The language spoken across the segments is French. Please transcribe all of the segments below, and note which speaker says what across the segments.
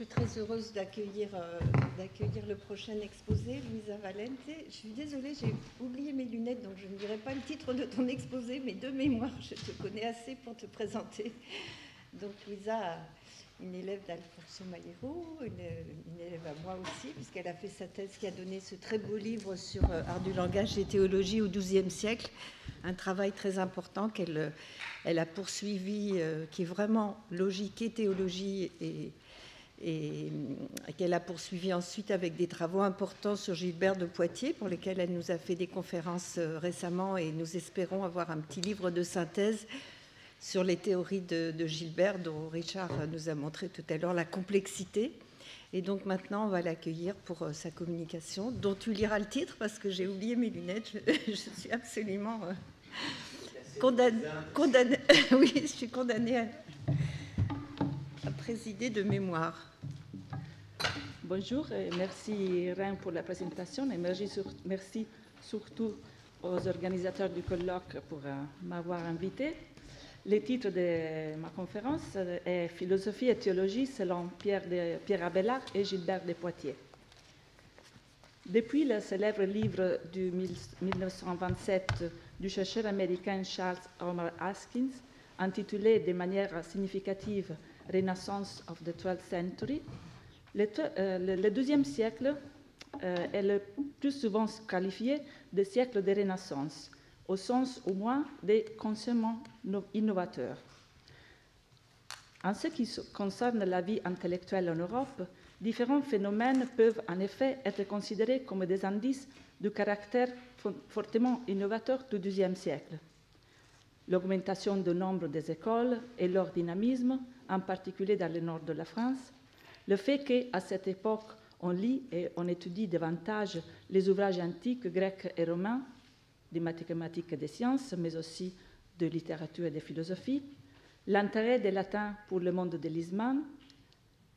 Speaker 1: Je suis très heureuse d'accueillir euh, le prochain exposé, Louisa Valente. Je suis désolée, j'ai oublié mes lunettes, donc je ne dirai pas le titre de ton exposé, mais de mémoire, je te connais assez pour te présenter. Donc Louisa, une élève d'Alfonso Mayero, une, élève à moi aussi, puisqu'elle a fait sa thèse qui a donné ce très beau livre sur euh, art du langage et théologie au XIIe siècle, un travail très important qu'elle elle a poursuivi, euh, qui est vraiment logique et théologie et et qu'elle a poursuivi ensuite avec des travaux importants sur Gilbert de Poitiers, pour lesquels elle nous a fait des conférences euh, récemment, et nous espérons avoir un petit livre de synthèse sur les théories de, Gilbert, dont Richard nous a montré tout à l'heure la complexité. Et donc maintenant, on va l'accueillir pour euh, sa communication, dont tu liras le titre, parce que j'ai oublié mes lunettes. Je, suis absolument euh, condamnée. oui, je suis condamnée à présider de mémoire.
Speaker 2: Bonjour et merci Rein pour la présentation et merci, surtout aux organisateurs du colloque pour euh, m'avoir invité. Le titre de ma conférence est Philosophie et théologie selon Pierre, de, Abelard et Gilbert de Poitiers. Depuis le célèbre livre de 1927 du chercheur américain Charles Homer Haskins, intitulé de manière significative Renaissance of the 12th Century, euh, le, deuxième siècle euh, est le plus souvent qualifié de siècle de Renaissance, au sens au moins des consements innovateurs. En ce qui concerne la vie intellectuelle en Europe, différents phénomènes peuvent en effet être considérés comme des indices du caractère fortement innovateur du XIIe siècle. L'augmentation du nombre des écoles et leur dynamisme, en particulier dans le nord de la France, le fait qu'à cette époque, on lit et on étudie davantage les ouvrages antiques grecs et romains, des mathématiques et des sciences, mais aussi de littérature et de philosophie, l'intérêt des latins pour le monde de l'islam,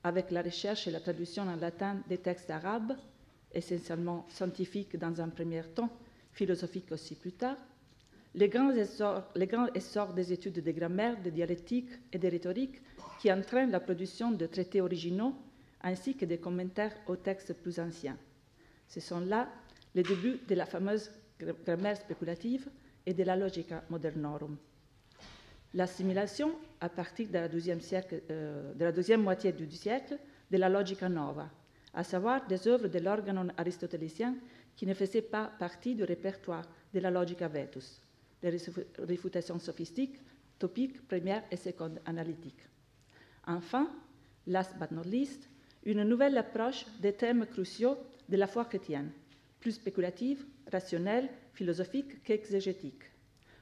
Speaker 2: avec la recherche et la traduction en latin des textes arabes, essentiellement scientifiques dans un premier temps, philosophiques aussi plus tard, les grands essors, des études de grammaire, de dialectique et de rhétorique qui entraînent la production de traités originaux ainsi que des commentaires aux textes plus anciens. Ce sont là les débuts de la fameuse grammaire spéculative et de la logica modernorum. L'assimilation, à partir de la, deuxième siècle, euh, de la deuxième moitié du siècle, de la logica nova, à savoir des œuvres de l'organon aristotélicien qui ne faisaient pas partie du répertoire de la logica vetus, des réfutations sophistiques, topiques, premières et secondes analytiques. Enfin, last but not least, une nouvelle approche des thèmes cruciaux de la foi chrétienne, plus spéculative, rationnelle, philosophique qu'exégétique.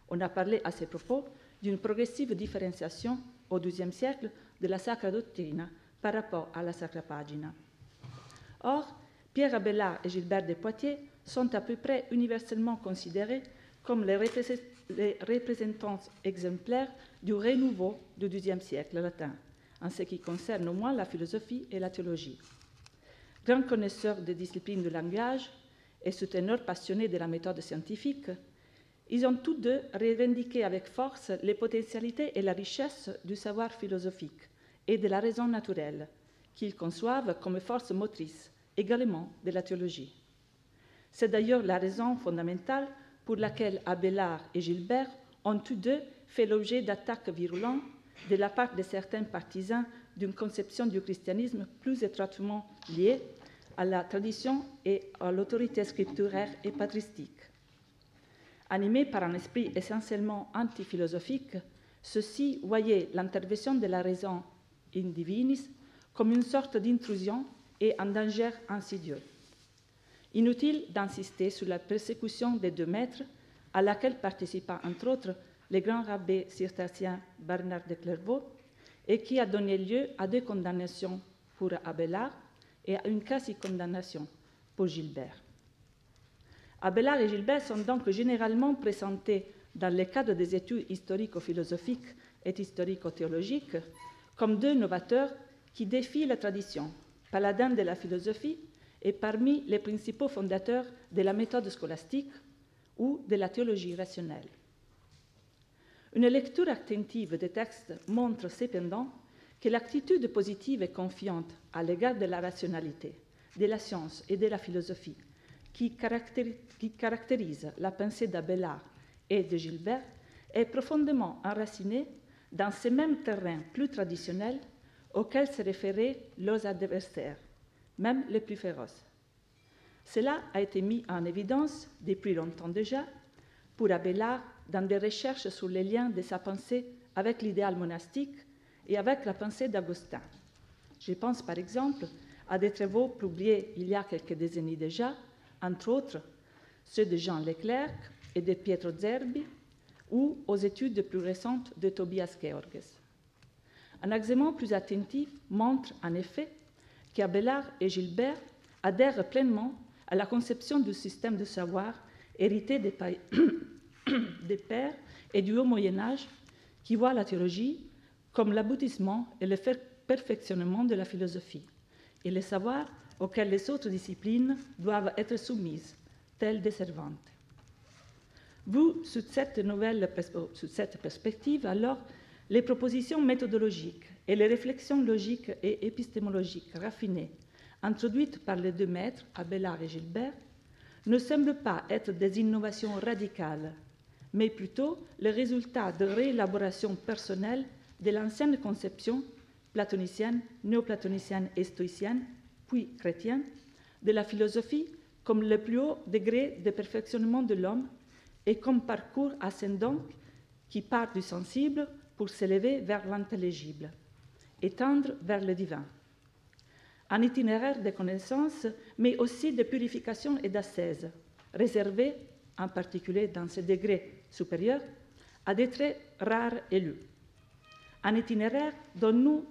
Speaker 2: On a parlé à ces propos d'une progressive différenciation au XIIe siècle de la Sacra Doctrina par rapport à la Sacra Pagina. Or, Pierre Abelard et Gilbert de Poitiers sont à peu près universellement considérés comme les, représentants exemplaires du renouveau du XIIe siècle latin, en ce qui concerne au moins la philosophie et la théologie. Grand connaisseurs des disciplines du langage et souteneurs passionnés de la méthode scientifique, ils ont tous deux revendiqué avec force les potentialités et la richesse du savoir philosophique et de la raison naturelle, qu'ils conçoivent comme force motrice également de la théologie. C'est d'ailleurs la raison fondamentale pour laquelle Abélard et Gilbert ont tous deux fait l'objet d'attaques virulentes de la part de certains partisans d'une conception du christianisme plus étroitement liée à la tradition et à l'autorité scripturaire et patristique. Animés par un esprit essentiellement antiphilosophique, ceux-ci voyaient l'intervention de la raison in divinis comme une sorte d'intrusion et un danger insidieux. Inutile d'insister sur la persécution des deux maîtres à laquelle participa entre autres le grand rabbin cistercien Bernard de Clairvaux et qui a donné lieu à deux condamnations pour Abélard et à une quasi-condamnation pour Gilbert. Abélard et Gilbert sont donc généralement présentés dans le cadre des études historico-philosophiques et historico-théologiques comme deux novateurs qui défient la tradition, paladins de la philosophie et parmi les principaux fondateurs de la méthode scolastique ou de la théologie rationnelle. Une lecture attentive des textes montre cependant que l'attitude positive et confiante à l'égard de la rationalité, de la science et de la philosophie qui, caractérise la pensée d'Abélard et de Gilbert est profondément enracinée dans ces mêmes terrains plus traditionnels auxquels se référaient leurs adversaires, même les plus féroces. Cela a été mis en évidence depuis longtemps déjà pour Abélard dans des recherches sur les liens de sa pensée avec l'idéal monastique et avec la pensée d'Augustin. Je pense par exemple à des travaux publiés il y a quelques décennies déjà, entre autres ceux de Jean Leclerc et de Pietro Zerbi, ou aux études plus récentes de Tobias Georges. Un examen plus attentif montre en effet qu'Abelard et Gilbert adhèrent pleinement à la conception du système de savoir hérité des, des pères et du Haut Moyen Âge qui voit la théologie comme l'aboutissement et le perfectionnement de la philosophie, et les savoirs auxquels les autres disciplines doivent être soumises, telles des servantes. Vous, sous cette nouvelle sous cette perspective, alors, les propositions méthodologiques et les réflexions logiques et épistémologiques raffinées introduites par les deux maîtres, Abelard et Gilbert, ne semblent pas être des innovations radicales, mais plutôt le résultat de réélaborations personnelles de l'ancienne conception platonicienne, néoplatonicienne et stoïcienne, puis chrétienne, de la philosophie comme le plus haut degré de perfectionnement de l'homme et comme parcours ascendant qui part du sensible pour s'élever vers l'intelligible et tendre vers le divin. Un itinéraire de connaissances, mais aussi de purification et d'ascèse, réservé, en particulier dans ce degré supérieur, à des traits rares élus. Un itinéraire dont, nous,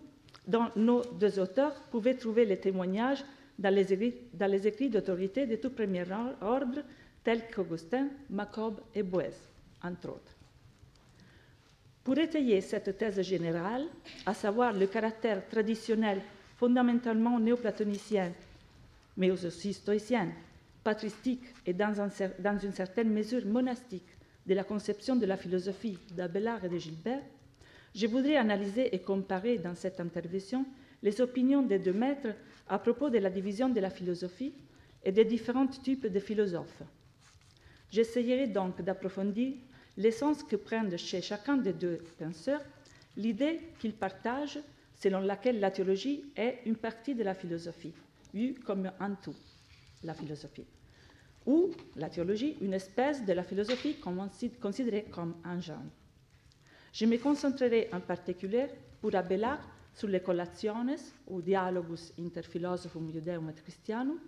Speaker 2: dont nos deux auteurs pouvaient trouver les témoignages dans les écrits, dans les écrits d'autorité de tout premier ordre tels qu'Augustin, Macob et Boès, entre autres. Pour étayer cette thèse générale, à savoir le caractère traditionnel fondamentalement néoplatonicien, mais aussi stoïcien, patristique et dans, un, dans, une certaine mesure monastique de la conception de la philosophie d'Abelard et de Gilbert, je voudrais analyser et comparer dans cette intervention les opinions des deux maîtres à propos de la division de la philosophie et des différents types de philosophes. J'essayerai donc d'approfondir l'essence que prennent chez chacun des deux penseurs l'idée qu'ils partagent selon laquelle la théologie est une partie de la philosophie, vue comme un tout, la philosophie, ou la théologie une espèce de la philosophie considérée comme un genre. Je me concentrerai en particulier pour Abelard sur les collationes ou dialogus inter philosophum judeum et christianum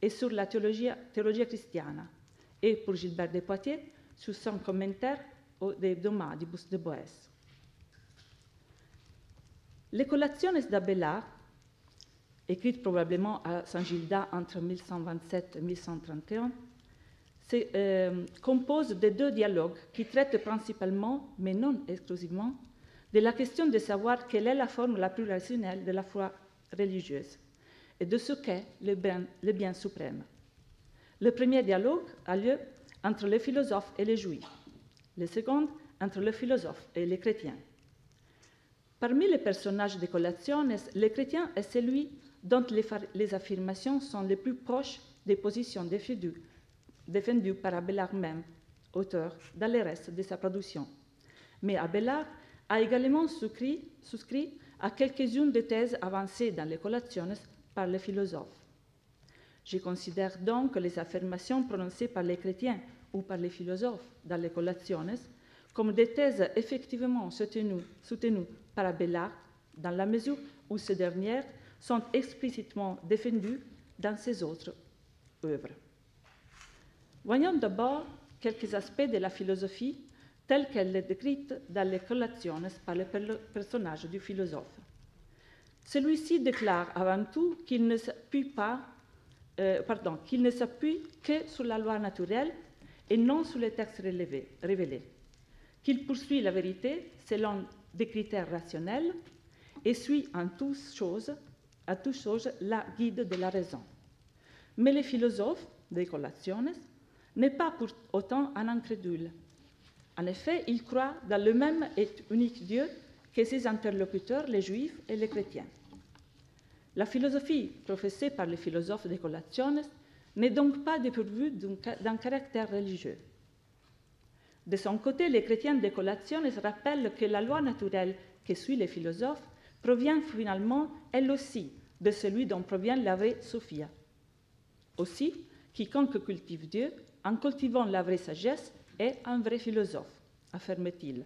Speaker 2: et sur la théologie, théologie et pour Gilbert de Poitiers sur son commentaire des Domadibus de Boès. Les collationes d'Abelard, écrites probablement à Saint-Gilda entre 1127 et 1131, se euh, composent de deux dialogues qui traitent principalement, mais non exclusivement, de la question de savoir quelle est la forme la plus rationnelle de la foi religieuse et de ce qu'est le bien, le bien suprême. Le premier dialogue a lieu entre les philosophes et les juifs, le second entre les philosophes et les chrétiens. Parmi les personnages des Collationes, le chrétien est celui dont les, affirmations sont les plus proches des positions défendues, par Abelard même, auteur, dans le reste de sa production. Mais Abelard a également souscrit, à quelques-unes des thèses avancées dans les Collationes par les philosophes. Je considère donc les affirmations prononcées par les chrétiens ou par les philosophes dans les collationes comme des thèses effectivement soutenues, par Abélard dans la mesure où ces dernières sont explicitement défendues dans ses autres œuvres. Voyons d'abord quelques aspects de la philosophie telle qu'elle est décrite dans les collations par le personnage du philosophe. Celui-ci déclare avant tout qu'il ne s'appuie pas euh, pardon, qu'il ne s'appuie que sur la loi naturelle et non sur les textes révélés, qu'il poursuit la vérité selon des critères rationnels et suit en toutes choses, à toutes choses la guide de la raison. Mais les philosophes des collationes n'est pas pour autant un incrédule. En effet, il croit dans le même et unique Dieu que ses interlocuteurs, les juifs et les chrétiens. La philosophie professée par les philosophes de Colationes n'est donc pas dépourvue d'un caractère religieux. De son côté, les chrétiens de Colationes rappellent que la loi naturelle que suit les philosophes provient finalement, elle aussi, de celui dont provient la vraie Sophia. Aussi, quiconque cultive Dieu, en cultivant la vraie sagesse, est un vrai philosophe, affirme-t-il.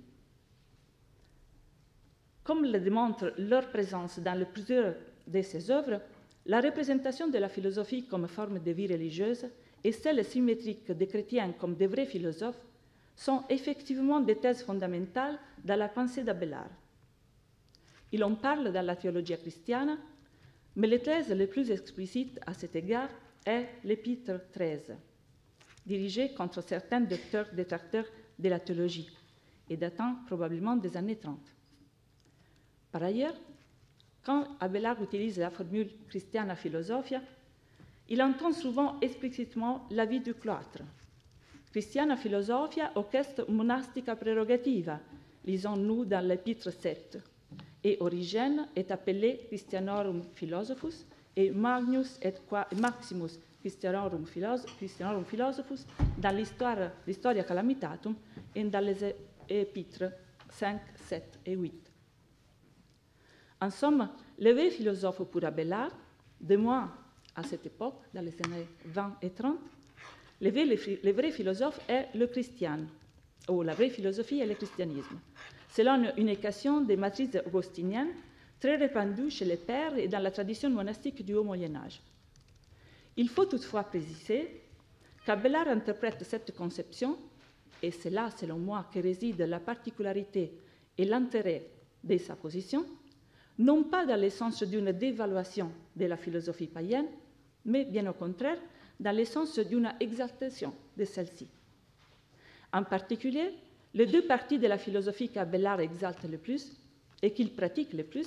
Speaker 2: Comme le démontre leur présence dans plusieurs de ses œuvres, la représentation de la philosophie comme forme de vie religieuse et celle symétrique des chrétiens comme des vrais philosophes sont effectivement des thèses fondamentales dans la pensée d'Abélard. Il en parle dans la théologie chrétienne, mais les thèse les plus explicites à cet égard est l'épître 13, dirigée contre certains docteurs détracteurs de la théologie et datant probablement des années 30. Par ailleurs, quand Abélard utilise la formule Christiana Philosophia, il entend souvent explicitement la vie du cloître. Christiana Philosophia orchestre monastica prerogativa, lisons-nous dans l'épître 7, et Origène est appelé Christianorum Philosophus et Magnus et Maximus Christianorum, Philosophus dans l'Historia Calamitatum et dans les épîtres 5, 7 et 8. En somme, le vrai philosophe pour Abélard, de moins à cette époque, dans les années 20 et 30, le vrai, philosophe est le christian, ou la vraie philosophie est le christianisme, selon une équation des matrices augustiniennes très répandue chez les pères et dans la tradition monastique du Haut Moyen Âge. Il faut toutefois préciser qu'Abélard interprète cette conception, et c'est là, selon moi, que réside la particularité et l'intérêt de sa position, non pas dans le sens d'une dévaluation de la philosophie païenne, mais bien au contraire, dans le sens d'une exaltation de celle-ci. En particulier, les deux parties de la philosophie qu'Abélard exalte le plus et qu'il pratique le plus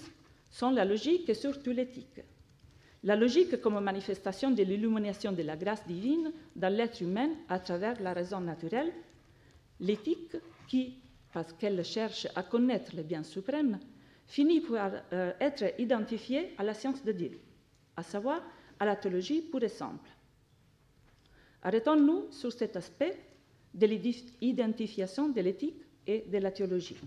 Speaker 2: sont la logique et surtout l'éthique. La logique comme manifestation de l'illumination de la grâce divine dans l'être humain à travers la raison naturelle, l'éthique qui, parce qu'elle cherche à connaître le bien suprême, finit par euh, être identifié à la science de Dieu, à savoir à la théologie pure et simple. Arrêtons-nous sur cet aspect de l'identification de l'éthique et de la théologie.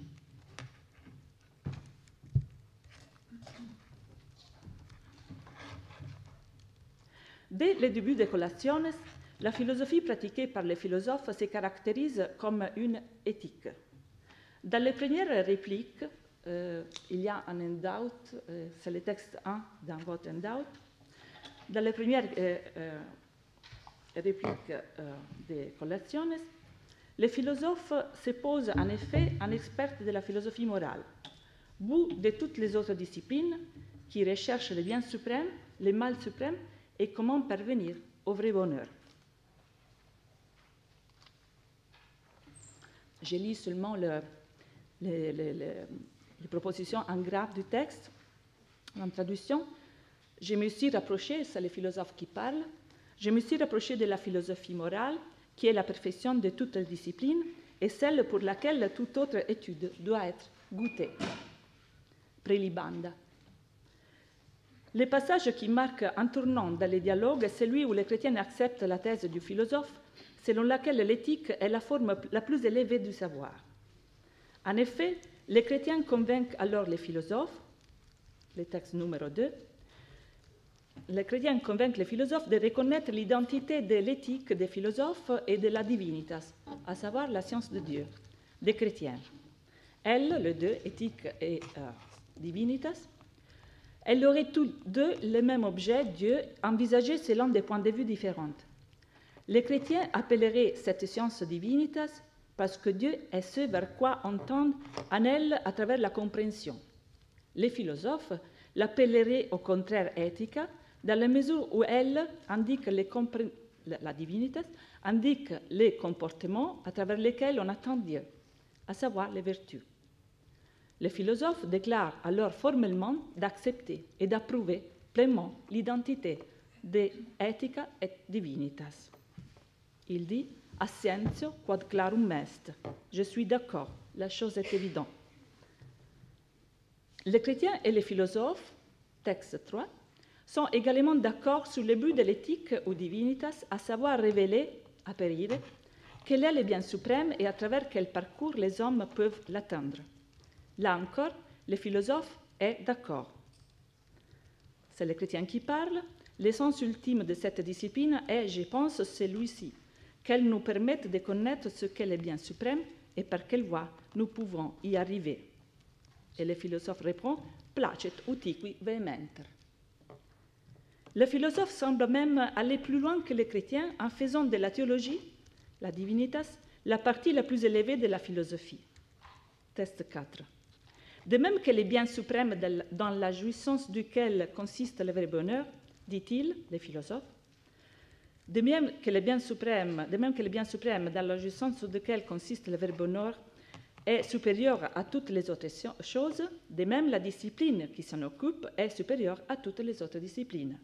Speaker 2: Dès le début des Colationes, la philosophie pratiquée par les philosophes se caractérise comme une éthique. Dans les premières répliques, euh, il y a un handout, euh, c'est le texte 1 dans votre handout. Dans les premières euh, répliques des Colationes, les philosophes se posent en effet un expert de la philosophie morale, bout de toutes les autres disciplines qui recherchent le bien suprême, le mal suprême et comment parvenir au vrai bonheur. Je lis seulement le, le, les propositions en grave du texte, en traduction, je me suis rapproché, c'est les philosophes qui parlent, je me suis rapproché de la philosophie morale, qui est la perfection de toute discipline et celle pour laquelle toute autre étude doit être goûtée. Prélibanda. Le passage qui marque un tournant dans les dialogues est celui où les chrétiens acceptent la thèse du philosophe, selon laquelle l'éthique est la forme la plus élevée du savoir. En effet, les chrétiens convainquent alors les philosophes, le texte numéro 2, les chrétiens convainquent les philosophes de reconnaître l'identité de l'éthique des philosophes et de la divinitas, à savoir la science de Dieu, des chrétiens. Elles, les deux, éthique et euh, divinitas, elles auraient tous deux le même objet, Dieu, envisagé selon des points de vue différents. Les chrétiens appelleraient cette science divinitas parce que Dieu est ce vers quoi on tend en elle à travers la compréhension. Les philosophes l'appelleraient au contraire éthica, dans la mesure où elle indique les la divinité indique les comportements à travers lesquels on attend Dieu, à savoir les vertus. Les philosophes déclarent alors formellement d'accepter et d'approuver pleinement l'identité de Ethica et Divinitas. Il dit Assentio quod clarum est. Je suis d'accord, la chose est évidente. Les chrétiens et les philosophes, texte 3, sont également d'accord sur le but de l'éthique ou divinitas, à savoir révéler, apérire, quel est le bien suprême et à travers quel parcours les hommes peuvent l'atteindre. Là encore, le philosophe est d'accord. C'est le chrétien qui parle. L'essence ultime de cette discipline est, je pense, celui-ci, qu'elle nous permette de connaître ce qu'est le bien suprême et par quelle voie nous pouvons y arriver. Et le philosophe répond Placet utiqui vehementer. Le philosophe semble même aller plus loin que les chrétiens en faisant de la théologie, la divinitas, la partie la plus élevée de la philosophie. Test 4. De même que les biens suprêmes dans la jouissance duquel consiste le vrai bonheur, dit-il, les philosophes, de même que les biens suprêmes, de même que les biens suprêmes dans la jouissance duquel consiste le vrai bonheur est supérieur à toutes les autres choses, de même la discipline qui s'en occupe est supérieure à toutes les autres disciplines.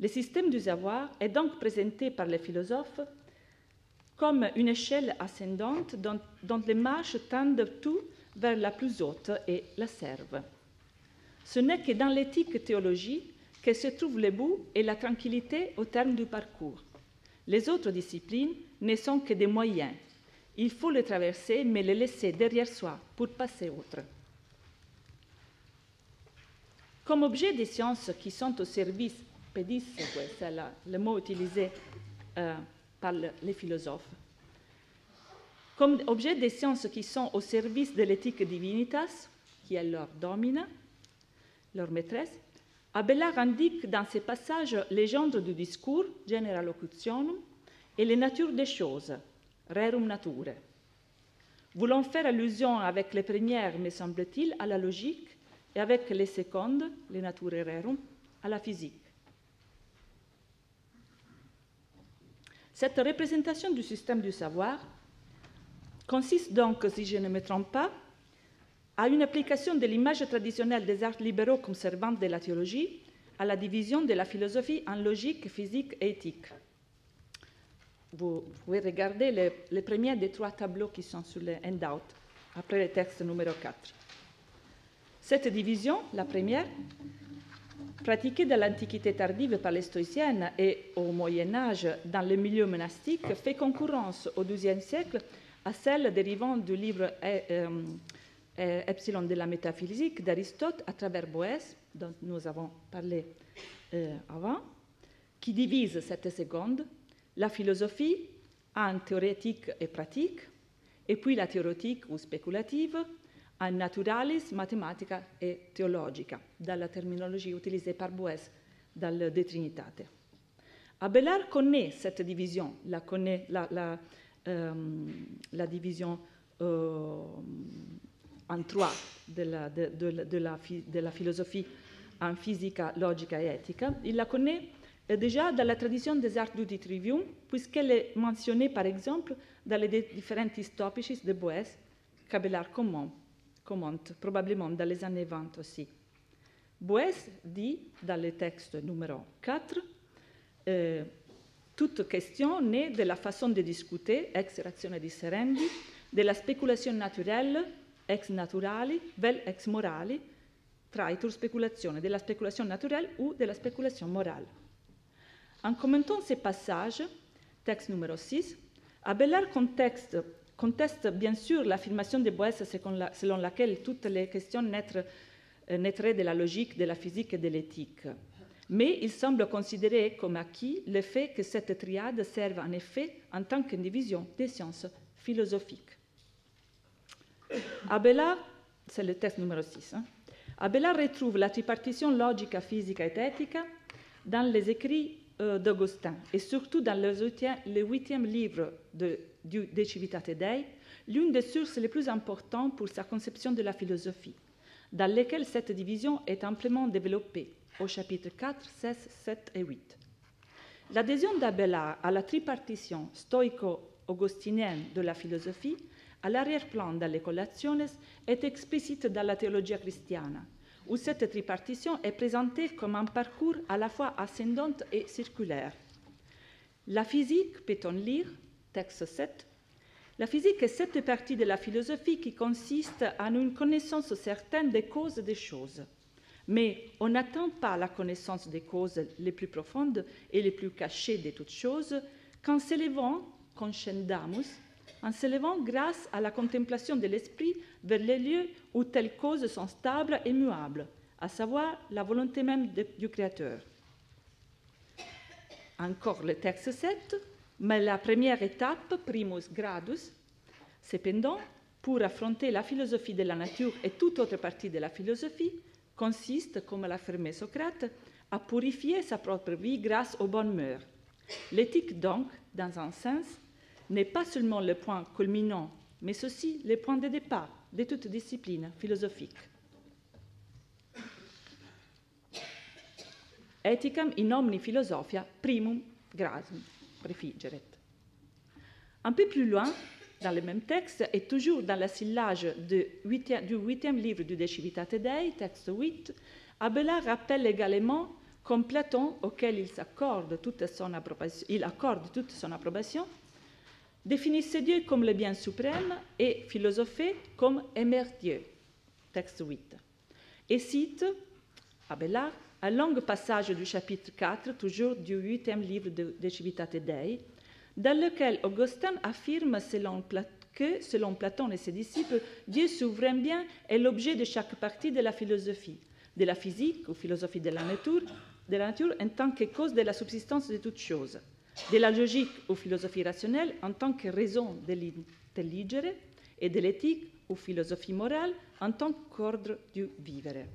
Speaker 2: Le système du savoir est donc présenté par les philosophes comme une échelle ascendante dont, dont les marches tendent tout vers la plus haute et la servent. Ce n'est que dans l'éthique théologie que se trouve le bout et la tranquillité au terme du parcours. Les autres disciplines ne sont que des moyens il faut le traverser, mais le laisser derrière soi pour passer outre. Comme objet des sciences qui sont au service, pedisque, c'est le mot utilisé euh, par les philosophes, comme objet des sciences qui sont au service de l'éthique divinitas, qui est leur domina, leur maîtresse, Abelard indique dans ses passages les gendres du discours, genera locutionum, et les natures des choses, rerum nature. Voulant faire allusion avec les premières, me semble-t-il, à la logique et avec les secondes, les nature rerum, à la physique. Cette représentation du système du savoir consiste donc, si je ne me trompe pas, à une application de l'image traditionnelle des arts libéraux comme de la théologie à la division de la philosophie en logique, physique et éthique vous pouvez regarder les, les, premiers des trois tableaux qui sont sur le handout, après le texte numéro 4. Cette division, la première, pratiquée dans l'Antiquité tardive par les stoïciennes et au Moyen Âge dans le milieu monastique, fait concurrence au XIIe siècle à celle dérivant du livre euh, euh, Epsilon de la métaphysique d'Aristote à travers Boès, dont nous avons parlé euh, avant, qui divise cette seconde la philosophie en théorétique et pratique, et puis la théorétique ou spéculative en naturalis, mathématica et théologica, dans la terminologie utilisée par Boès dans le De Trinitate. Abelard connaît cette division, la, connaît, la, euh, division en trois de de, de, la, la philosophie en physique, logique et éthique. Il la connaît déjà dans la tradition des arts du trivium, puisqu'elle est mentionnée par exemple dans les différents topices de Boès, qu'Abelard commente, probablement dans les années 20 aussi. Boès dit dans le texte numéro 4 euh, toute question naît de la façon de discuter, ex ratione disserendi, de la spéculation naturelle, ex naturali, vel ex morali, traitur speculazione, de la spéculation naturelle ou de la spéculation morale. En commentant ces passages, texte numéro 6, Abelard conteste bien sûr l'affirmation de Boès selon laquelle toutes les questions euh, naîtraient de la logique, de la physique et de l'éthique. Mais il semble considérer comme acquis le fait que cette triade serve en effet en tant qu'indivision des sciences philosophiques. Abelard, c'est le texte numéro 6, hein, Abelard retrouve la tripartition logique, physique et éthique dans les écrits euh, d'Augustin, et surtout dans le huitième, livre de, de Civitate Dei, l'une des sources les plus importantes pour sa conception de la philosophie, dans lesquelles cette division est amplement développée, au chapitre 4, 16, 7 et 8. L'adhésion d'Abelard à la tripartition stoïco-augustinienne de la philosophie, l'arrière-plan dans les collationes, est explicite dans la théologie chrétienne, où cette tripartition est présentée comme un parcours à la fois ascendante et circulaire. La physique, peut-on lire, texte 7, La physique est cette partie de la philosophie qui consiste en une connaissance certaine des causes des choses. Mais on n'atteint pas la connaissance des causes les plus profondes et les plus cachées de toutes choses qu'en s'élevant, conscendamus, en s'élevant grâce à la contemplation de l'esprit vers les lieux où telles causes sont stables et muables, à savoir la volonté même du Créateur. Encore le texte 7, mais la première étape, primus gradus, cependant, pour affronter la philosophie de la nature et toute autre partie de la philosophie, consiste, comme l'affirmait Socrate, à purifier sa propre vie grâce aux bonnes mœurs. L'éthique, donc, dans un sens, n'est pas seulement le point culminant, mais aussi le point de départ de toute discipline philosophique. Ethicam in omni philosophia primum gradum prefigeret. Un peu plus loin, dans le même texte, et toujours dans la syllage du huitième livre du De Civitate Dei, texte 8, Abelard rappelle également, comme Platon, auquel il accorde toute son approbation, définissait Dieu comme le bien suprême et philosophait comme aimer Dieu. Texte 8. Et cite Abelard un long passage du chapitre 4, toujours du huitième livre de, de Civitate Dei, dans lequel Augustin affirme selon que, selon Platon et ses disciples, Dieu souverain bien est l'objet de chaque partie de la philosophie, de la physique ou philosophie de la nature, de la nature en tant que cause de la subsistance de toutes choses, de la logique ou philosophie rationnelle en tant que raison de l'intelligere et de l'éthique ou philosophie morale en tant qu'ordre du vivere.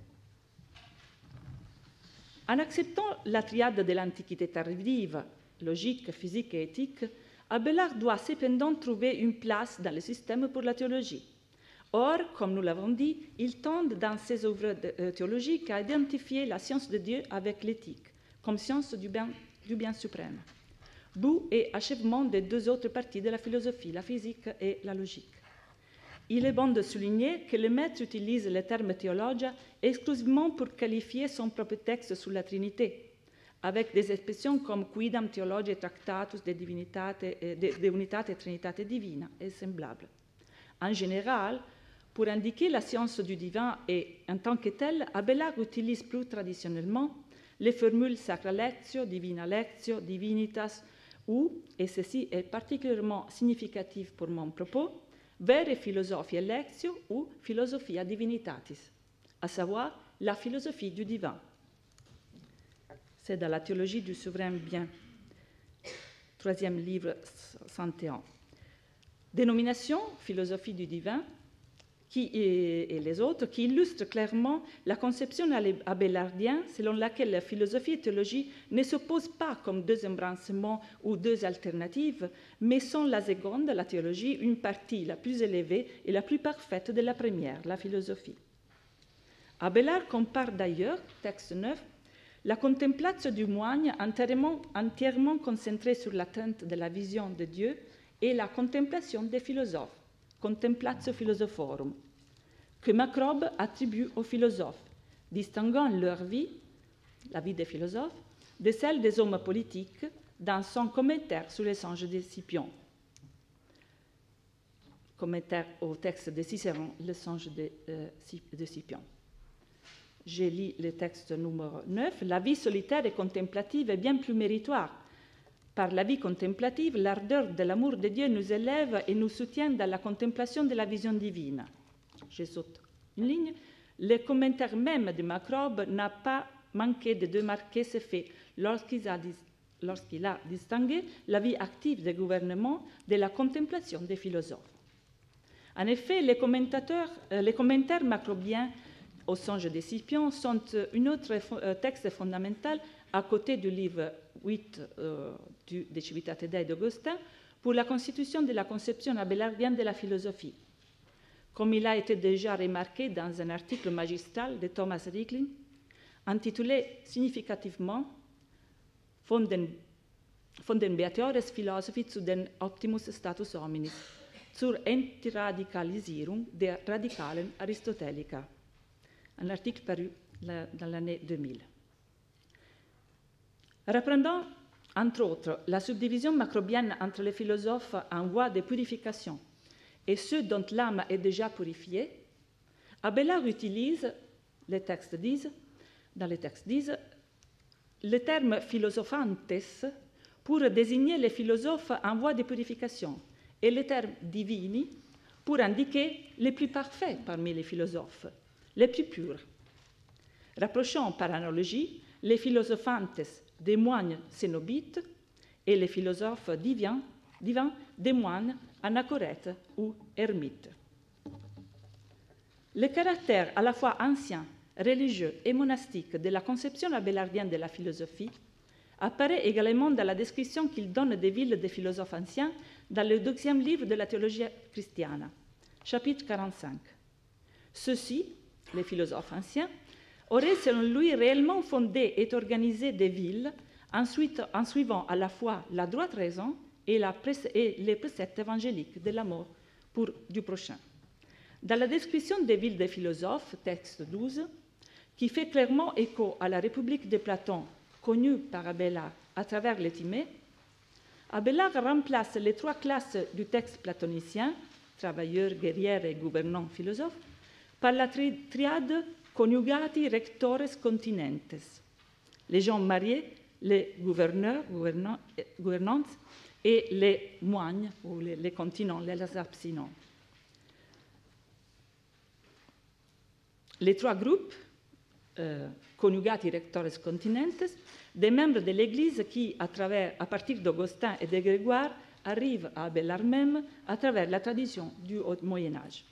Speaker 2: En acceptant la triade de l'Antiquité tardive, logique, physique et éthique, Abelard doit cependant trouver une place dans le système pour la théologie. Or, comme nous l'avons dit, il tente dans ses œuvres euh, théologiques à identifier la science de Dieu avec l'éthique, comme science du bien, du bien suprême. Bout et achèvement des deux autres parties de la philosophie, la physique et la logique. Il est bon de souligner que le maître utilise le terme théologia exclusivement pour qualifier son propre texte sur la Trinité, avec des expressions comme quidam theologiae tractatus de, divinitate, de, de unitate trinitate divina et semblables. En général, pour indiquer la science du divin et en tant que telle, Abelard utilise plus traditionnellement les formules sacra lectio, divina lectio, divinitas, ou, et ceci est particulièrement significatif pour mon propos, vere philosophia lectio ou philosophia divinitatis, à savoir la philosophie du divin. C'est dans la théologie du souverain bien, troisième livre 101. Dénomination, philosophie du divin, et, les autres, qui illustrent clairement la conception abélardienne selon laquelle la philosophie et théologie ne s'opposent pas comme deux embranchements ou deux alternatives, mais sont la seconde, la théologie, une partie la plus élevée et la plus parfaite de la première, la philosophie. Abélard compare d'ailleurs, texte 9, la contemplatio du moine entièrement concentrée sur l'atteinte de la vision de Dieu et la contemplation des philosophes Contemplatio Philosophorum, que Macrobe attribue aux philosophes, distinguant leur vie, la vie des philosophes, de celle des hommes politiques dans son commentaire sur les anges de Scipion. Commentaire au texte de Cicéron, le songe de, euh, de Scipion. J'ai lu le texte numéro 9. La vie solitaire et contemplative est bien plus méritoire par la vie contemplative, l'ardeur de l'amour de Dieu nous élève et nous soutient dans la contemplation de la vision divine. Je saute une ligne. Le commentaire même de Macrobe n'a pas manqué de démarquer ce fait lorsqu'il a, distingué la vie active des gouvernements de la contemplation des philosophes. En effet, les, euh, commentaires macrobiens au songe des Scipion sont un autre euh, texte fondamental à côté du livre 8 euh, du De Dei d'Augustin pour la constitution de la conception abélardienne de la philosophie. Comme il a été déjà remarqué dans un article magistral de Thomas Rickling, intitulé significativement Von von den Beateures Philosophie zu den Optimus Status Hominis, zur Entradikalisierung der radikalen Aristotelica, un article paru dans l'année 2000. Reprendant entre autres la subdivision macrobienne entre les philosophes en voie de purification et ceux dont l'âme est déjà purifiée, Abélard utilise, les textes disent, dans les textes disent, le terme philosophantes pour désigner les philosophes en voie de purification et le terme divini pour indiquer les plus parfaits parmi les philosophes, les plus purs. Rapprochons par analogie les philosophantes des moines cénobites et les philosophes divins, des moines anachorètes ou ermites. Le caractère à la fois ancien, religieux et monastique de la conception abélardienne de la philosophie apparaît également dans la description qu'il donne des villes des philosophes anciens dans le deuxième livre de la théologie chrétienne, chapitre 45. Ceux-ci, les philosophes anciens, auraient selon lui réellement fondé et organisé des villes ensuite, en suivant à la fois la droite raison et, les préceptes évangéliques de l'amour pour du prochain. Dans la description des villes des philosophes, texte 12, qui fait clairement écho à la République de Platon, connue par Abélard à travers les Timées, Abélard remplace les trois classes du texte platonicien, travailleurs, guerriers et gouvernants philosophes, par la triade coniugati rectores continentes, les gens mariés, les gouverneurs, gouvernantes et les moines ou les, continents, les abstinents. Les trois groupes, euh, coniugati rectores continentes, des membres de l'Église qui, à, travers, à partir d'Augustin et de Grégoire, arrivent à Abélard même à travers la tradition du Haut Moyen Âge.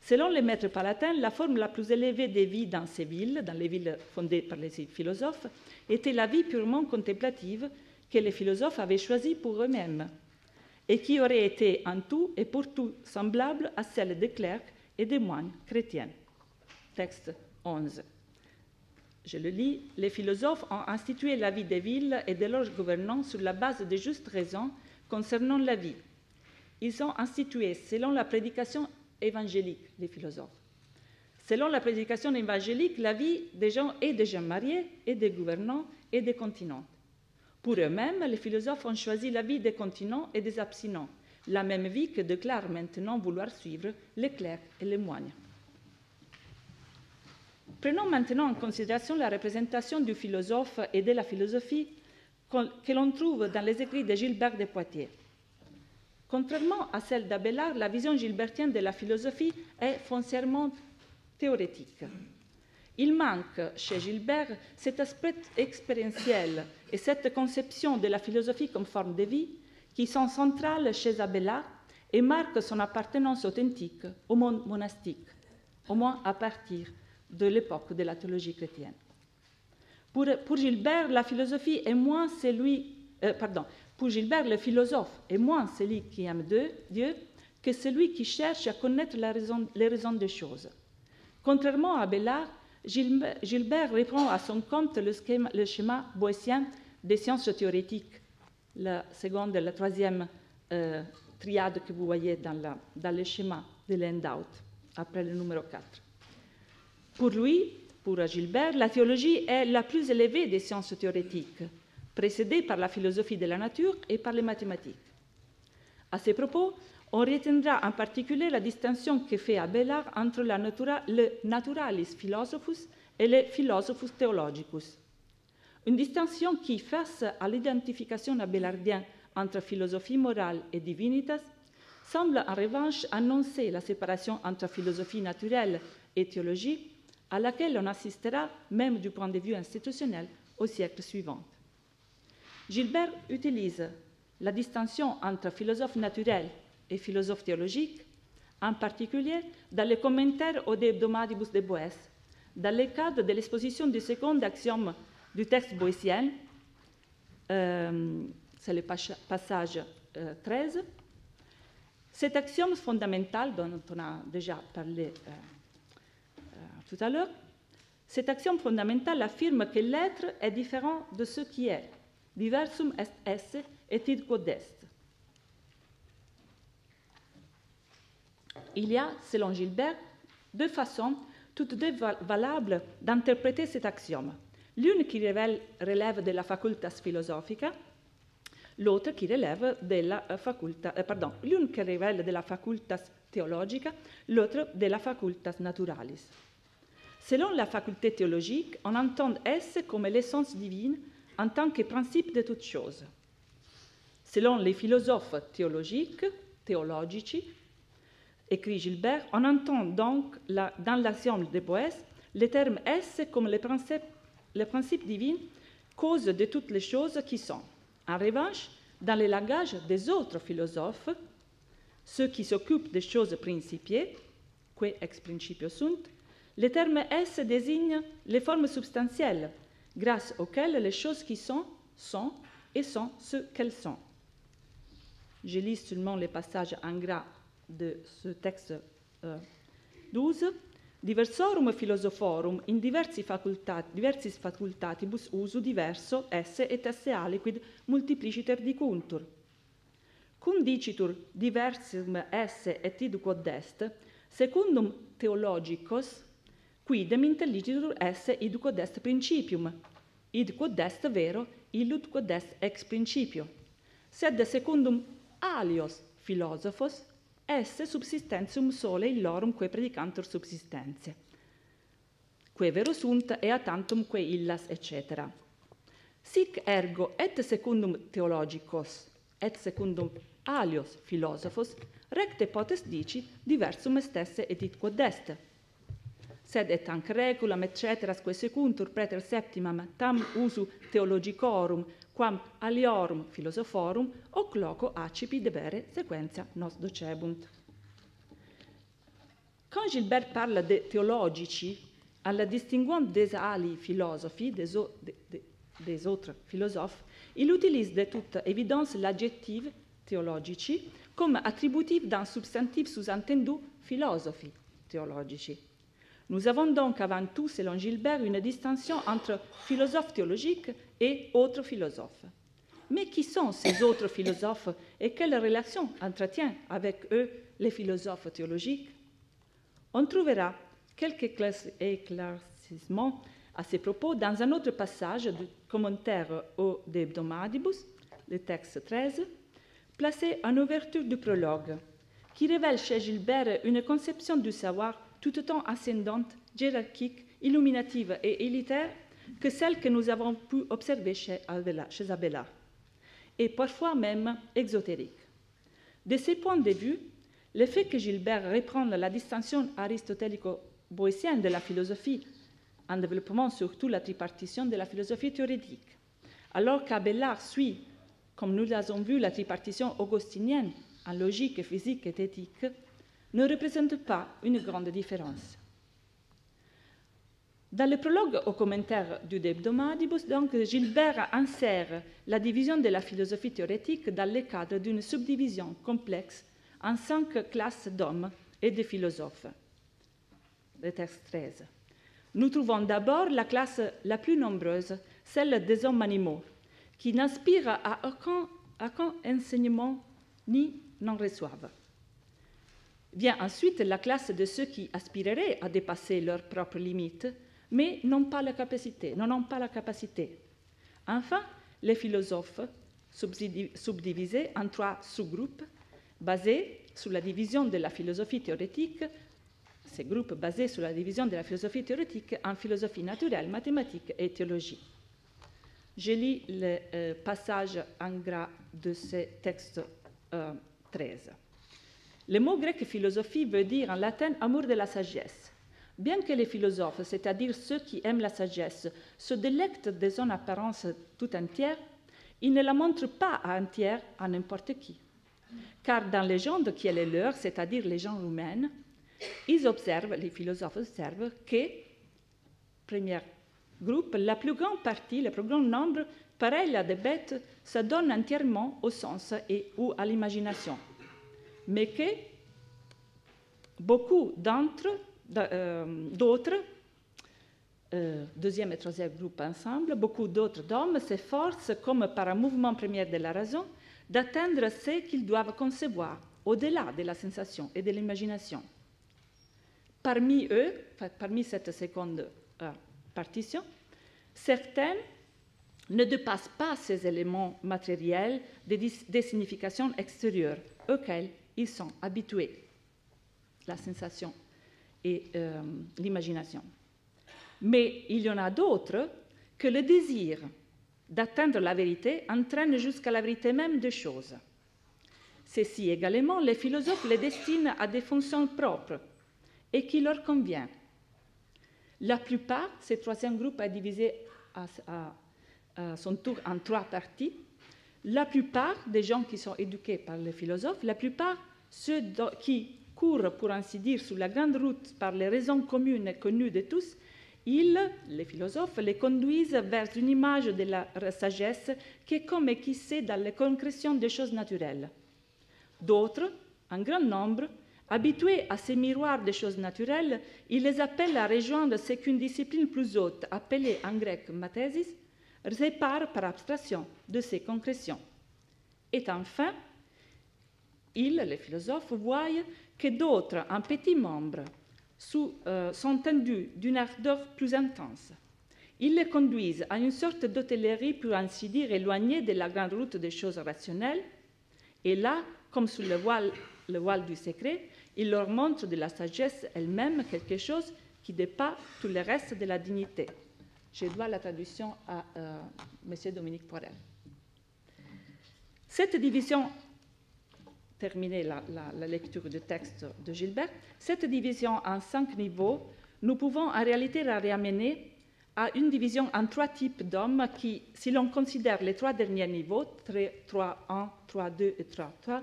Speaker 2: Selon les maîtres palatins, la forme la plus élevée des vies dans ces villes, dans les villes fondées par les philosophes, était la vie purement contemplative que les philosophes avaient choisie pour eux-mêmes et qui aurait été en tout et pour tout semblable à celle des clercs et des moines chrétiens. Texte 11. Je le lis. Les philosophes ont institué la vie des villes et de leurs gouvernants sur la base de justes raisons concernant la vie. Ils ont institué, selon la prédication évangélique des philosophes, selon la prédication évangélique, la vie des gens et des gens mariés et des gouvernants et des continents. Pour eux-mêmes, les philosophes ont choisi la vie des continents et des abstinents, la même vie que déclarent maintenant vouloir suivre les clercs et les moines. Prenons maintenant en considération la représentation du philosophe et de la philosophie que l'on trouve dans les écrits de Gilbert de Poitiers. Contrairement à celle d'Abélard, la vision gilbertienne de la philosophie est foncièrement théorétique. Il manque chez Gilbert cet aspect expérientiel et cette conception de la philosophie comme forme de vie qui sont centrales chez Abélard et marquent son appartenance authentique au monde monastique, au moins à partir de l'époque de la théologie chrétienne. Pour, Gilbert, la philosophie est moins celui, euh, pardon, pour Gilbert, le philosophe est moins celui qui aime Dieu que celui qui cherche à connaître les raisons des choses. Contrairement à Abélard, Gilbert reprend à son compte le, schéma, boétien des sciences théorétiques, la seconde et la troisième euh, triade que vous voyez dans, dans le schéma de l'Endout, après le numéro 4. Pour lui, pour Gilbert, la théologie est la plus élevée des sciences théorétiques, précédée par la philosophie de la nature et par les mathématiques. À ces propos, on retiendra en particulier la distinction que fait Abélard entre natura, le naturalis philosophus et le philosophus theologicus. Une distinction qui, face à l'identification abélardienne entre philosophie morale et divinitas, semble en revanche annoncer la séparation entre philosophie naturelle et théologie à laquelle on assistera, même du point de vue institutionnel, au siècle suivant. Gilbert utilise la distinction entre philosophe naturel et philosophe théologique, en particulier dans les commentaires au De de Boès, dans le cadre de l'exposition du second axiome du texte boétien, euh, c'est le passage euh, 13. Cet axiome fondamental dont on a déjà parlé euh, tout à l'heure, cet axiome fondamental affirme que l'être est différent de ce qui est. Diversum est esse et id quod est. Il y a, selon Gilbert, deux façons, toutes deux valables, d'interpréter cet axiome. L'une qui révèle, relève de la facultas philosophica, l'autre qui relève della eh, facoltà, eh, pardon, l'une qui relève della facultas théologica, l'autre de la facultas naturalis. Selon la faculté théologique, on entend S comme l'essence divine en tant que principe de toute chose. Selon les philosophes théologiques, théologici, écrit Gilbert, on entend donc la, dans l'action de Boès le terme S comme le principe, le divin, cause de toutes les choses qui sont. En revanche, dans le langage des autres philosophes, ceux qui s'occupent des choses principiées, que ex principio sunt, le terme S désigne les formes substantielles, grâce auxquelles les choses qui sont, sont et sont ce qu'elles sont. Je lis seulement les passages en gras de ce texte euh, 12. Diversorum philosophorum in diversi, facultat, diversis facultatibus usu diverso esse et esse aliquid multipliciter dicuntur. Cum dicitur diversium esse et id quod est, secundum theologicos, quidem intelligitur esse id quod est principium, id quod est vero, illud quod est ex principio. Sed secundum alios philosophos, esse subsistentium sole illorum quae predicantur subsistentia. Que vero sunt ea tantum que illas, etc. Sic ergo et secundum theologicos, et secundum alios philosophos, recte potes dici diversum est esse et it quod est. Sed et anc regulam et ceteras quae secuntur preter septimam tam usu theologicorum quam aliorum philosophorum hoc loco accipi debere sequentia nos docebunt. Quand Gilbert parle de théologici, en la distinguant des ali philosophes, des, des, des, autres philosophes, il utilise de toute évidence l'adjectif théologici comme attributif d'un substantif sous-entendu philosophie théologici. Nous avons donc avant tout, selon Gilbert, une distinction entre philosophes théologiques et autres philosophes. Mais qui sont ces autres philosophes et quelle relation entretient avec eux les philosophes théologiques? On trouvera quelques éclaircissements à ces propos dans un autre passage du commentaire au De le texte 13, placé en ouverture du prologue, qui révèle chez Gilbert une conception du savoir tout autant ascendante, hiérarchique, illuminative et élitaire que celle que nous avons pu observer chez, Abélard, et parfois même exotérique. De ce point de vue, le fait que Gilbert reprend la distinction aristotélico-boétienne de la philosophie en développement surtout la tripartition de la philosophie théorique, alors qu'Abélard suit, comme nous l'avons vu, la tripartition augustinienne en logique, physique et éthique, ne représente pas une grande différence. Dans le prologue au commentaire du De Hebdomadibus, donc, Gilbert insère la division de la philosophie théorétique dans le cadre d'une subdivision complexe en cinq classes d'hommes et de philosophes. Le texte 13. Nous trouvons d'abord la classe la plus nombreuse, celle des hommes animaux, qui à aucun enseignement ni n'en reçoivent. Vient ensuite la classe de ceux qui aspireraient à dépasser leurs propres limites, mais n'ont pas la capacité, n'en ont pas la capacité. Enfin, les philosophes, subdivisés en trois sous-groupes, basés sur la division de la philosophie théorétique, ces groupes basés sur la division de la philosophie théorétique en philosophie naturelle, mathématique et théologie. Je lis le euh, passage en gras de ce texte euh, 13. Le mot grec philosophie veut dire en latin amour de la sagesse. Bien que les philosophes, c'est-à-dire ceux qui aiment la sagesse, se délectent de son apparence tout entière, ils ne la montrent pas entière à n'importe qui. Car dans les gens qui est le leur, c'est-à-dire les gens humains, ils observent, les philosophes observent que, premier groupe, la plus grande partie, le plus grand nombre, pareil à des bêtes, se donne entièrement au sens et ou à l'imagination mais que beaucoup euh, d'autres, euh, deuxième et troisième groupe ensemble, beaucoup d'autres d'hommes s'efforcent, comme par un mouvement premier de la raison, d'atteindre ce qu'ils doivent concevoir au-delà de la sensation et de l'imagination. Parmi eux, parmi cette seconde euh, partition, certains ne dépasse pas ces éléments matériels des, significations extérieures auxquelles ils sont habitués, la sensation et euh, l'imagination. Mais il y en a d'autres que le désir d'atteindre la vérité entraîne jusqu'à la vérité même des choses. Ceci également, les philosophes les destinent à des fonctions propres et qui leur convient. La plupart, ce troisième groupe est divisé à, son tour en trois parties. La plupart des gens qui sont éduqués par les philosophes, la plupart ceux qui courent, pour ainsi dire, sur la grande route par les raisons communes et connues de tous, ils, les philosophes, les conduisent vers une image de la sagesse qui est comme équissée dans les concrétions des choses naturelles. D'autres, en grand nombre, habitués à ces miroirs des choses naturelles, ils les appellent à rejoindre ce qu'une discipline plus haute, appelée en grec mathésis, sépare par abstraction de ces concrétions. Et enfin, ils, les philosophes, voient que d'autres, en petits membres, euh, sont tendus d'une ardeur plus intense. Ils les conduisent à une sorte d'hôtellerie, pour ainsi dire, éloignée de la grande route des choses rationnelles. Et là, comme sous le voile, le voile du secret, ils leur montrent de la sagesse elle-même quelque chose qui dépasse tout le reste de la dignité. Je dois la traduction à euh, M. Dominique Poirel. Cette division terminer la, lecture du texte de Gilbert, cette division en cinq niveaux, nous pouvons en réalité la réamener à une division en trois types d'hommes qui, si l'on considère les trois derniers niveaux, 3.1, 3.2 et 3.3,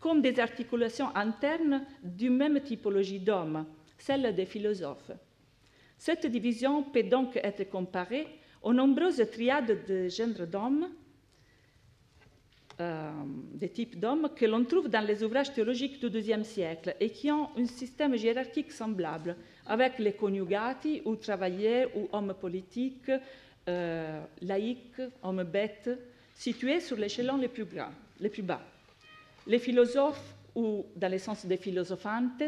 Speaker 2: comme des articulations internes d'une même typologie d'hommes, celle des philosophes. Cette division peut donc être comparée aux nombreuses triades de genres d'hommes euh, des types d'hommes que l'on trouve dans les ouvrages théologiques du IIe siècle et qui ont un système hiérarchique semblable, avec les coniugati ou travailleurs ou hommes politiques, euh, laïcs, hommes bêtes, situés sur l'échelon les, les plus bas. Les philosophes, ou dans le sens des philosophantes,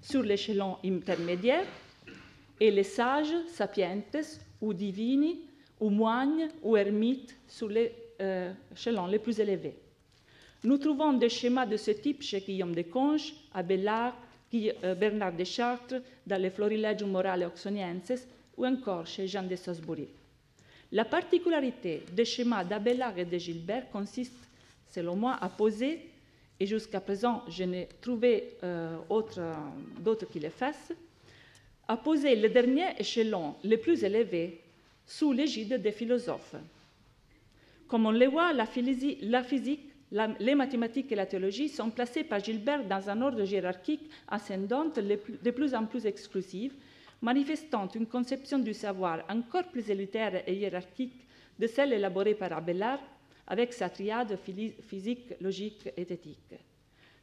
Speaker 2: sur l'échelon intermédiaire, et les sages, sapientes, ou divini, ou moines, ou ermites, sur les échelons les plus élevés. Nous trouvons des schémas de ce type chez Guillaume de Conches, Abelard, euh, Bernard de Chartres, dans les Florilegium Morale Oxonienses ou encore chez Jean de Salisbury. La particularité des schémas d'Abelard et de Gilbert consiste, selon moi, à poser, et jusqu'à présent je n'ai trouvé euh, d'autres qui le fassent, à poser le dernier échelon le plus élevé sous l'égide des philosophes. Comme on le voit, la, physique, les mathématiques et la théologie sont placées par Gilbert dans un ordre hiérarchique ascendant de plus en plus exclusif, manifestant une conception du savoir encore plus élitaire et hiérarchique de celle élaborée par Abelard avec sa triade physique, logique et éthique.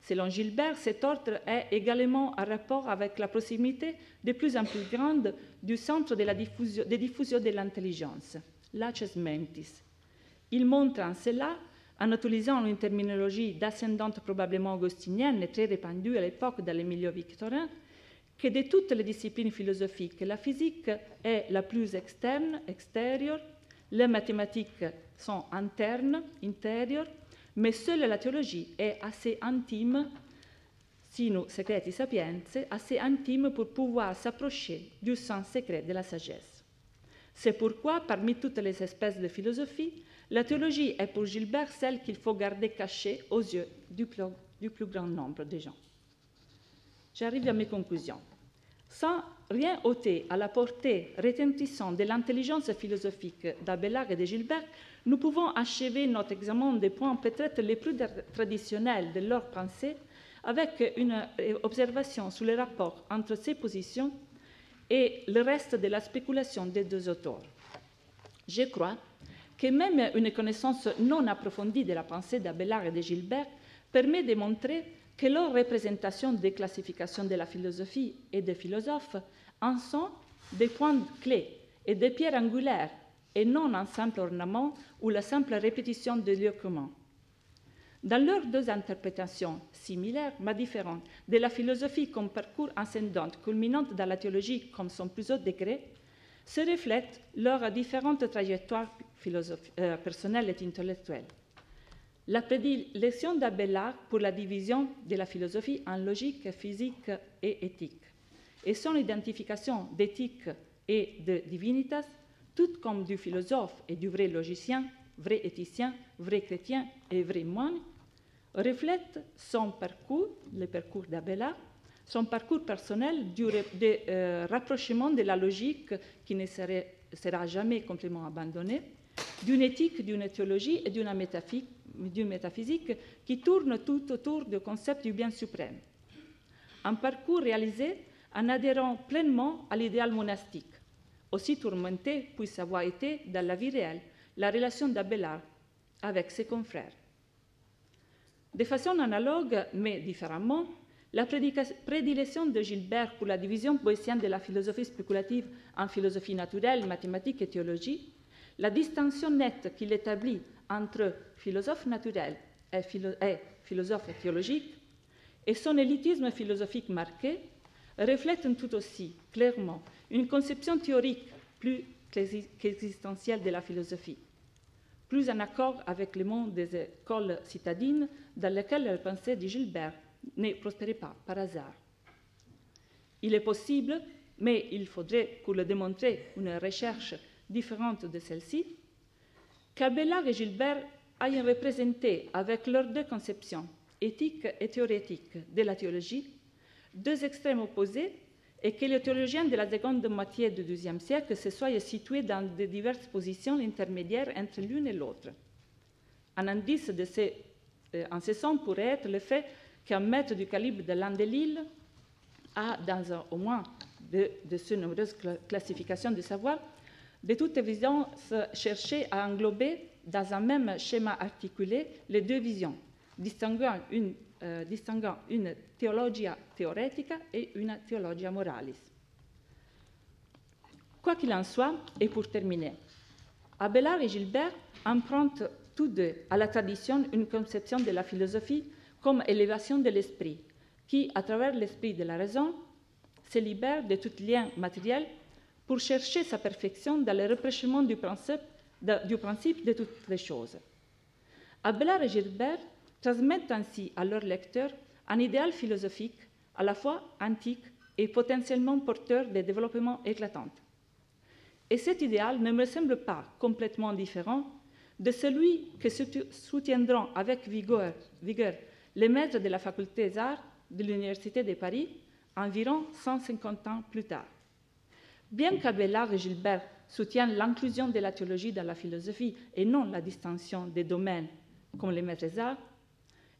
Speaker 2: Selon Gilbert, cet ordre est également en rapport avec la proximité de plus en plus grande du centre de, la diffusion, de l'intelligence, l'aces mentis, il montre en cela, en utilisant une terminologie d'ascendante probablement augustinienne et très répandue à l'époque dans les milieux victorins, que de toutes les disciplines philosophiques, la physique est la plus externe, extérieure, les mathématiques sont internes, intérieures, mais seule la théologie est assez intime, sino secreti sapienze, assez intime pour pouvoir s'approcher du sens secret de la sagesse. C'est pourquoi, parmi toutes les espèces de philosophie, la théologie est pour Gilbert celle qu'il faut garder cachée aux yeux du plus, grand nombre de gens. J'arrive à mes conclusions. Sans rien ôter à la portée retentissante de l'intelligence philosophique d'Abelard et de Gilbert, nous pouvons achever notre examen des points peut-être les plus traditionnels de leur pensée avec une observation sur le rapport entre ces positions et le reste de la spéculation des deux auteurs. Je crois que même une connaissance non approfondie de la pensée d'Abelard et de Gilbert permet de montrer que leurs représentations des classifications de la philosophie et des philosophes en sont des points clés et des pierres angulaires, et non un simple ornement ou la simple répétition de lieux communs. Dans leurs deux interprétations similaires mais différentes de la philosophie comme parcours ascendant culminante dans la théologie comme son plus haut degré, se reflètent leurs différentes trajectoires euh, personnelles et intellectuelles. La prédilection d'Abelard pour la division de la philosophie en logique, physique et éthique, et son identification d'éthique et de divinitas, tout comme du philosophe et du vrai logicien, vrai éthicien, vrai chrétien et vrai moine, reflète son parcours, le parcours d'Abelard, son parcours personnel du euh, rapprochement de la logique qui ne sera jamais complètement abandonnée, d'une éthique, d'une théologie et d'une métaphysique, qui tourne tout autour du concept du bien suprême. Un parcours réalisé en adhérant pleinement à l'idéal monastique, aussi tourmenté puisse avoir été dans la vie réelle la relation d'Abelard avec ses confrères. De façon analogue, mais différemment, la prédilection de Gilbert pour la division poétienne de la philosophie spéculative en philosophie naturelle, mathématiques et théologie, la distinction nette qu'il établit entre philosophe naturel et, philosophe théologique, et son élitisme philosophique marqué, reflètent tout aussi clairement une conception théorique plus qu'existentielle de la philosophie, plus en accord avec le monde des écoles citadines dans lesquelles la pensée de Gilbert ne prospérait pas par hasard. Il est possible, mais il faudrait, pour le démontrer, une recherche différente de celle-ci, qu'Abelard et Gilbert aient représenté avec leurs deux conceptions, éthique et théorétique, de la théologie, deux extrêmes opposés et que les théologiens de la seconde moitié du XIIe siècle se soient situés dans de diverses positions intermédiaires entre l'une et l'autre. Un indice de ces, euh, en ce sens pourrait être le fait qu'un maître du calibre de Landelil a, dans au moins de, de ces nombreuses classifications du savoir, de toute évidence cherché à englober dans un même schéma articulé les deux visions, distinguant une, euh, distinguant et une théologia moralis. Quoi qu'il en soit, et pour terminer, Abelard et Gilbert empruntent tous deux à la tradition une conception de la philosophie comme élévation de l'esprit, qui, à travers l'esprit de la raison, se libère de tout lien matériel pour chercher sa perfection dans le rapprochement du principe de, toutes les choses. Abelard et Gilbert transmettent ainsi à leurs lecteurs un idéal philosophique à la fois antique et potentiellement porteur de développements éclatants. Et cet idéal ne me semble pas complètement différent de celui que soutiendront avec vigueur les maîtres de la faculté des arts de l'Université de Paris environ 150 ans plus tard. Bien qu'Abelard et Gilbert soutiennent l'inclusion de la théologie dans la philosophie et non la distinction des domaines comme les maîtres des arts,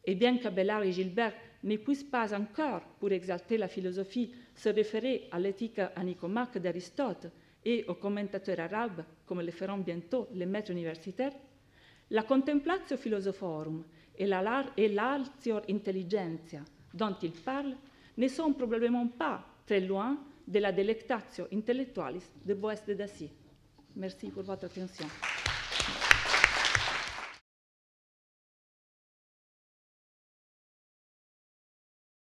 Speaker 2: et bien qu'Abelard et Gilbert ne puissent pas encore, pour exalter la philosophie, se référer à l'éthique anicomaque d'Aristote et aux commentateurs arabes, comme le feront bientôt les maîtres universitaires, la contemplatio philosophorum et l'altior intelligentsia dont ils parlent ne sont probablement pas très loin de la delectatio intellectualis de Boès de Dacier. Merci pour votre attention.